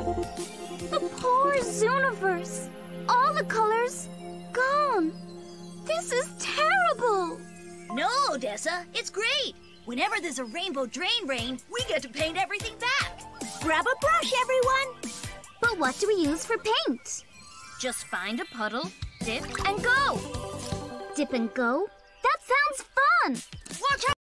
The poor Zooniverse. All the colors gone. This is terrible. No, Odessa, it's great. Whenever there's a rainbow drain rain, we get to paint everything back. Grab a brush, everyone. But what do we use for paint? Just find a puddle, dip, And go. Dip and go? That sounds fun. Watch out!